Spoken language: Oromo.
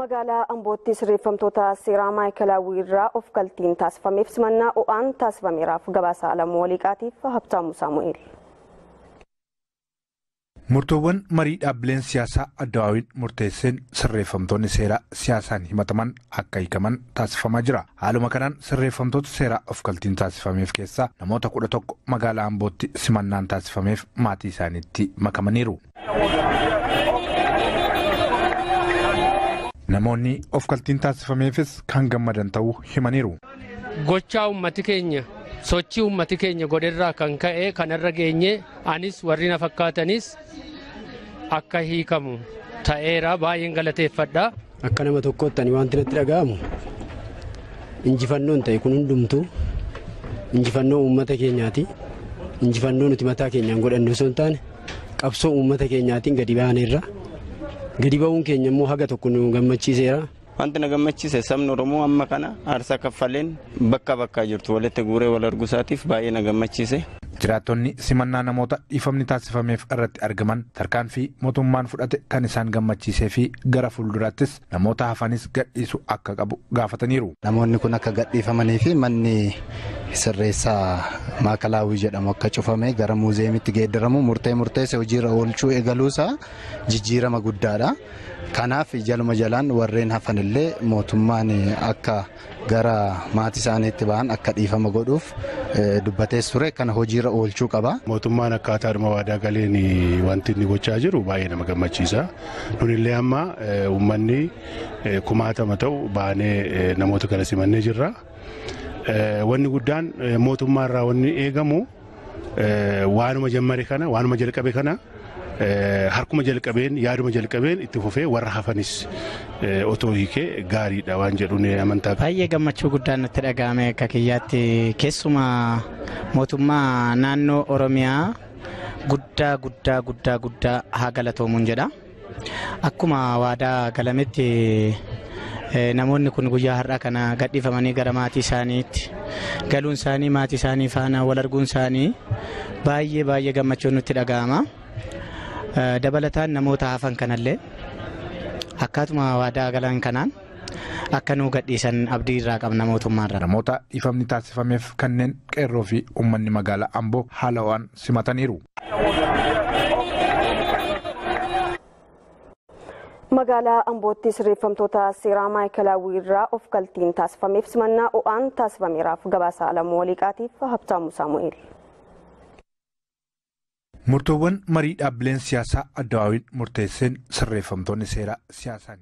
magaalaa ambootti sirreeffamtoota seeraa maayikalaawwii irraa of galtiin taasifameef simannaa o'aan taasifameeraaf gabaasa alamuu waliiqaatiif habtaamu saamu'eel. murtoowwan marii dhaabbileen siyaasaa addawaawiin murteesseen sirreeffamtoonni seeraa siyaasaan himataman akka hiikaman taasifamaa jira haaluma kanaan sirreeffamtoota seeraa of galtiin taasifameef keessaa namoota kudha tokko magaalaa ambootti simannaan taasifameef maatii isaaniitti makamaniiru. Namoonni of galtiin taasifameefis kan gammadan ta'uu himaniiru. gochaa ummati keenya sochii ummati keenya godherraa kan ka'e kanarra geenye anis warri na fakkaatanis akka hiikamu ta'eera baay'een galateeffadha. Akka nama tokkootti ani wanti natti dhaga'amu injifannoon ta'e kun hundumtuu injifannoo uummata keenyaati. Injifannoo nuti mataa keenyaan godhannu osoo hin taane qabsoo uummata keenyaatiin gadi baaneerra. Gadi ba'uun keenya immoo haga tokko nu gammachiiseera. Wanti na gammachiise sabni Oromoo amma kana aarsaa kaffaleen bakka bakkaa jirtu walitti guuree wal arguusaatiif baay'ee na gammachiise. Jiraattonni simannaa namoota dhiifamni taasifameef irratti argaman tarkaanfii mootummaan fudhate kan isaan gammachiisee fi gara fuulduraattis namoota hafanis gadhiisu akka qabu gaafataniiru. Namoonni kun akka gadhiifamanii fi manni sirreessaa maakalaawwii jedhamu akka cufame gara muuzeemitti geeddaramu murtee murteesse hojiirra oolchuu eegaluusaa jijjiirama guddaadha. Kanaaf jaluma jalaan warreen hafanillee mootummaan akka gara maatii isaaniitti ba'an akka dhiifama godhuuf dubbatees ture kana hojiirra oolchuu qaba. Mootummaan akkaataadhuma waadaa galeen wanti inni gochaa jiru baay'ee nama gammachiisa. Nunillee amma uummanni kumaatama ta'u baanee namoota kana simannee jirra. Wanni guddaan mootummaarraa wanni eegamu waanuma jammare kana waanuma jalqabe kana. harkuma jalqabeen yaaduma jalqabeen itti fufee warra hafanis otoo hiikee gaariidha waan jedhuun amantaa. Baay'ee gammachuu guddaan natti dhaga'ame akka kiyyaatti keessumaa mootummaa naannoo Oromiyaa guddaa guddaa guddaa guddaa haa galatoomuun jedha. Akkuma waadaa galametti namoonni kun guyyaa har'aa kana gadhiifamanii gara maatii isaaniitti galuun isaanii maatii isaanii faana wal arguun isaanii baay'ee baay'ee gammachuun nutti dhaga'ama. dabalataan namoota hafan kanallee akkaatuma waadaa galan kanaan akka nu gadhiisan abdii irraa qabna mootummaarra. Namoota dhiifamni taasifameef kanneen qeerroo fi uummanni magaalaa Amboo haala waan simataniiru. Magaalaa ambootti sirreeffamtoota seeraa maayikalaawwii irraa of galtiin taasifameef simannaa o'aan taasifameeraaf gabaasa alamuu waliiqaatiif habtaamu saamu'eel. murtoowwan marii dhaabbileen siyaasaa addawaawiin murteesseen sirreeffamtoonni seeraa siyaasaan